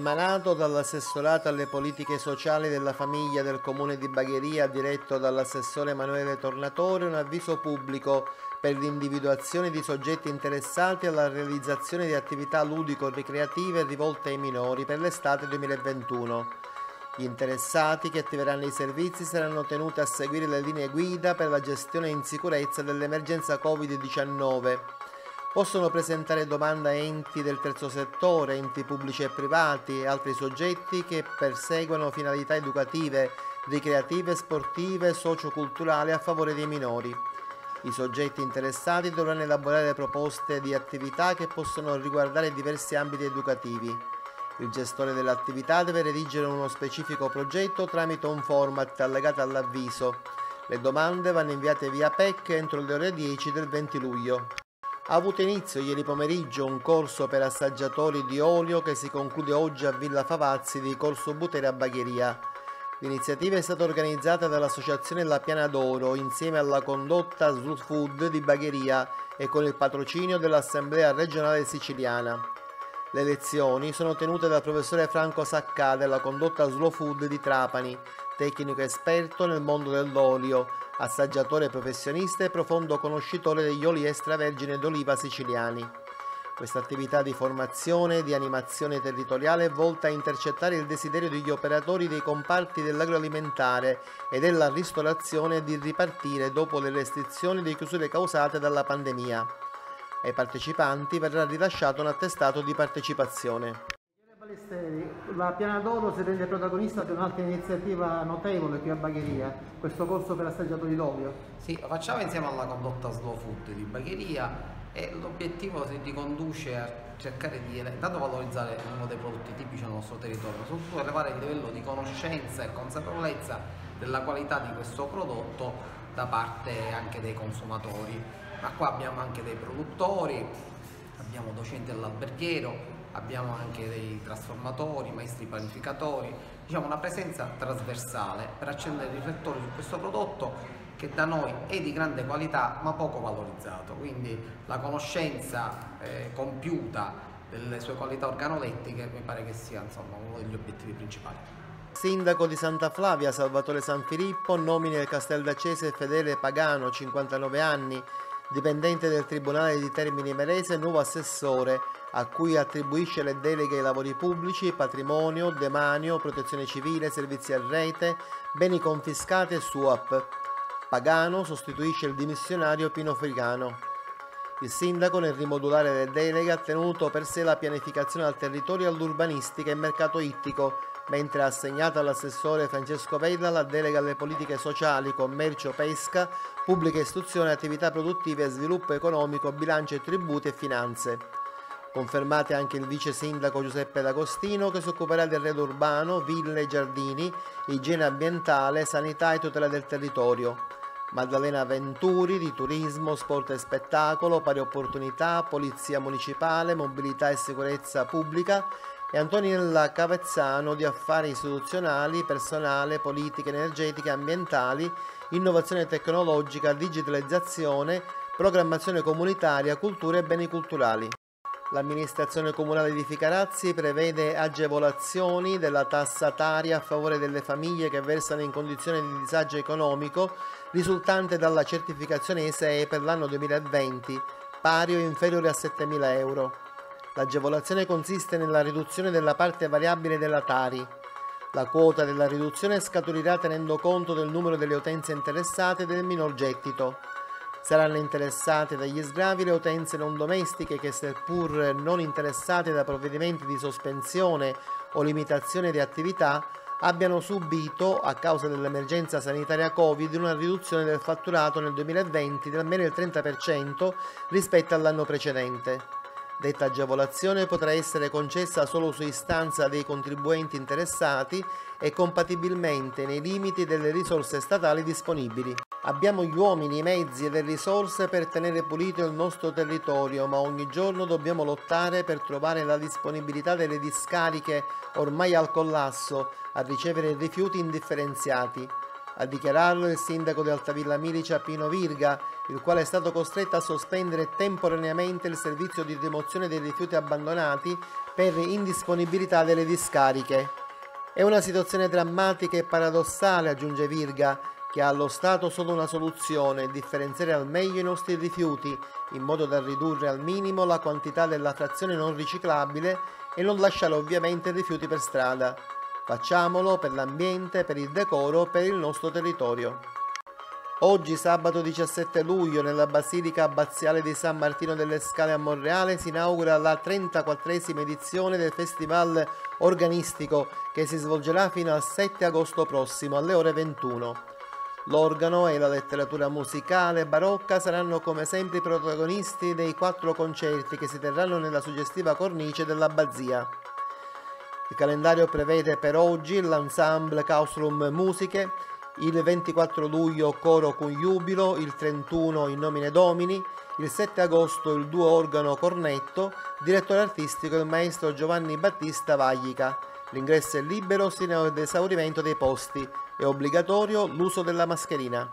Emanato dall'assessorato alle politiche sociali della famiglia del comune di Bagheria diretto dall'assessore Emanuele Tornatore un avviso pubblico per l'individuazione di soggetti interessati alla realizzazione di attività ludico-ricreative rivolte ai minori per l'estate 2021. Gli interessati che attiveranno i servizi saranno tenuti a seguire le linee guida per la gestione in sicurezza dell'emergenza Covid-19 Possono presentare domanda enti del terzo settore, enti pubblici e privati e altri soggetti che perseguono finalità educative, ricreative, sportive, socioculturali a favore dei minori. I soggetti interessati dovranno elaborare proposte di attività che possono riguardare diversi ambiti educativi. Il gestore dell'attività deve redigere uno specifico progetto tramite un format allegato all'avviso. Le domande vanno inviate via PEC entro le ore 10 del 20 luglio. Ha avuto inizio ieri pomeriggio un corso per assaggiatori di olio che si conclude oggi a Villa Favazzi di Corso Butere a Bagheria. L'iniziativa è stata organizzata dall'Associazione La Piana d'Oro insieme alla condotta Slow Food di Bagheria e con il patrocinio dell'Assemblea regionale siciliana. Le lezioni sono tenute dal professore Franco Saccà della condotta Slow Food di Trapani, tecnico esperto nel mondo dell'olio, assaggiatore professionista e profondo conoscitore degli oli extravergine d'oliva siciliani. Questa attività di formazione e di animazione territoriale è volta a intercettare il desiderio degli operatori dei comparti dell'agroalimentare e della ristorazione di ripartire dopo le restrizioni e chiusure causate dalla pandemia. Ai partecipanti verrà rilasciato un attestato di partecipazione. La Piana d'Oro si rende protagonista di un'altra iniziativa notevole qui a Bagheria, questo corso per assaggiatori d'olio. Sì, lo facciamo insieme alla condotta Slow Food di Bagheria e l'obiettivo si riconduce a cercare di intanto valorizzare uno dei prodotti tipici del nostro territorio, soprattutto elevare il livello di conoscenza e consapevolezza della qualità di questo prodotto da parte anche dei consumatori. Ma qua abbiamo anche dei produttori, abbiamo docenti all'alberghiero, abbiamo anche dei trasformatori, maestri panificatori, diciamo una presenza trasversale per accendere i riflettori su questo prodotto che da noi è di grande qualità ma poco valorizzato, quindi la conoscenza eh, compiuta delle sue qualità organolettiche mi pare che sia insomma, uno degli obiettivi principali. Sindaco di Santa Flavia Salvatore San Filippo, nomine del Casteldacese Fedele Pagano, 59 anni, dipendente del Tribunale di Termini Merese, nuovo assessore, a cui attribuisce le deleghe ai lavori pubblici, patrimonio, demanio, protezione civile, servizi a rete, beni confiscati e SUAP. Pagano sostituisce il dimissionario Pino Frigano. Il sindaco nel rimodulare le deleghe ha tenuto per sé la pianificazione al territorio all'urbanistica e mercato ittico, mentre ha assegnato all'assessore Francesco Vella la delega alle politiche sociali, commercio, pesca, pubblica istruzione, attività produttive, sviluppo economico, bilancio e tributi e finanze. Confermate anche il vice sindaco Giuseppe D'Agostino che si occuperà del redo urbano, ville e giardini, igiene ambientale, sanità e tutela del territorio. Maddalena Venturi di turismo, sport e spettacolo, pari opportunità, polizia municipale, mobilità e sicurezza pubblica e Antoniella Cavezzano di affari istituzionali, personale, politiche energetiche, ambientali, innovazione tecnologica, digitalizzazione, programmazione comunitaria, cultura e beni culturali. L'amministrazione comunale di Ficarazzi prevede agevolazioni della tassataria a favore delle famiglie che versano in condizioni di disagio economico risultante dalla certificazione ISEE per l'anno 2020, pari o inferiore a 7.000 euro. L'agevolazione consiste nella riduzione della parte variabile della Tari. La quota della riduzione scaturirà tenendo conto del numero delle utenze interessate e del minor gettito. Saranno interessate dagli sgravi le utenze non domestiche che, seppur non interessate da provvedimenti di sospensione o limitazione di attività, abbiano subito, a causa dell'emergenza sanitaria Covid, una riduzione del fatturato nel 2020 di almeno il 30% rispetto all'anno precedente. Detta agevolazione potrà essere concessa solo su istanza dei contribuenti interessati e compatibilmente nei limiti delle risorse statali disponibili. Abbiamo gli uomini, i mezzi e le risorse per tenere pulito il nostro territorio, ma ogni giorno dobbiamo lottare per trovare la disponibilità delle discariche ormai al collasso a ricevere rifiuti indifferenziati A dichiararlo il sindaco di Altavilla Milicia Pino Virga, il quale è stato costretto a sospendere temporaneamente il servizio di rimozione dei rifiuti abbandonati per indisponibilità delle discariche. È una situazione drammatica e paradossale, aggiunge Virga, che ha allo Stato solo una soluzione, differenziare al meglio i nostri rifiuti, in modo da ridurre al minimo la quantità della frazione non riciclabile e non lasciare ovviamente rifiuti per strada. Facciamolo per l'ambiente, per il decoro, per il nostro territorio. Oggi, sabato 17 luglio, nella Basilica Abbaziale di San Martino delle Scale a Monreale si inaugura la 34esima edizione del Festival Organistico che si svolgerà fino al 7 agosto prossimo alle ore 21. L'organo e la letteratura musicale barocca saranno come sempre i protagonisti dei quattro concerti che si terranno nella suggestiva cornice dell'abbazia. Il calendario prevede per oggi l'ensemble Causrum Musiche, il 24 luglio coro con giubilo, il 31 in nomine domini, il 7 agosto il duo organo cornetto, direttore artistico il maestro Giovanni Battista Vaglica. L'ingresso è libero sino ad esaurimento dei posti. È obbligatorio l'uso della mascherina.